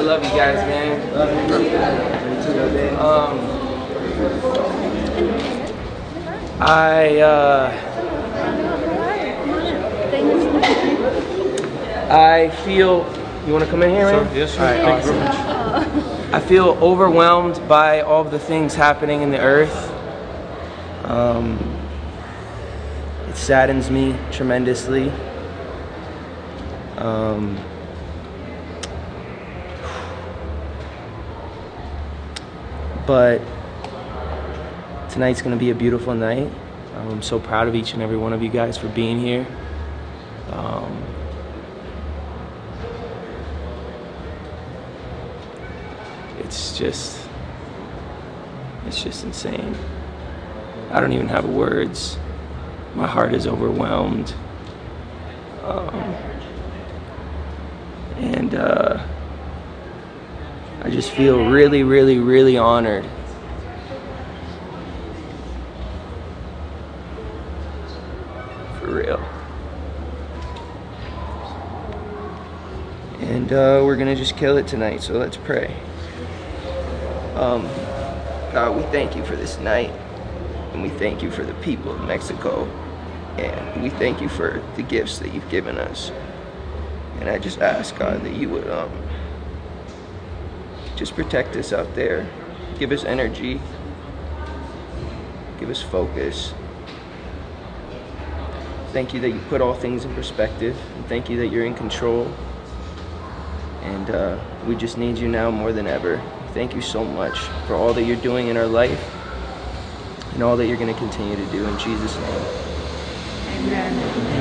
I love you guys, man. Love you. Um, I, uh, I feel, you want to come in here, man? Yes, sir. Right, Thank you very much. Oh. I feel overwhelmed by all the things happening in the earth. Um, it saddens me tremendously. Um, but tonight's going to be a beautiful night. I'm so proud of each and every one of you guys for being here. Um, it's just, it's just insane. I don't even have words. My heart is overwhelmed. Um, and uh, I just feel really, really, really honored. For real. And uh, we're gonna just kill it tonight, so let's pray. Um, God, we thank you for this night, and we thank you for the people of Mexico, and we thank you for the gifts that you've given us. And I just ask God that you would um, just protect us out there, give us energy, give us focus. Thank you that you put all things in perspective, and thank you that you're in control. And uh, we just need you now more than ever. Thank you so much for all that you're doing in our life and all that you're going to continue to do in Jesus' name. Amen.